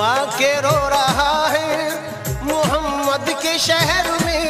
के रो रहा है मोहम्मद के शहर में।